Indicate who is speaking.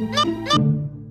Speaker 1: Look, look.